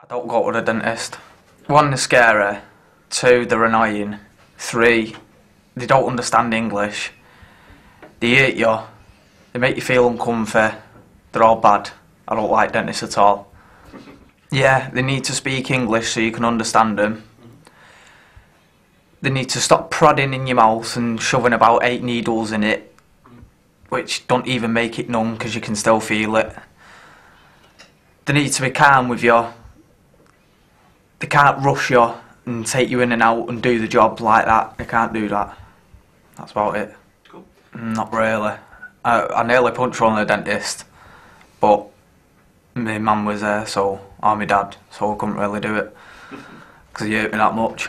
I don't go to the dentist. One, they're scary. Two, they're annoying. Three, they don't understand English. They hate you. They make you feel uncomfy. They're all bad. I don't like dentists at all. Yeah, they need to speak English so you can understand them. They need to stop prodding in your mouth and shoving about eight needles in it, which don't even make it numb because you can still feel it. They need to be calm with you. They can't rush you and take you in and out and do the job like that. They can't do that. That's about it. Cool. Not really. I, I nearly punched one of the dentist, but my mum was there, so or my dad, so I couldn't really do it because he hurt me that much.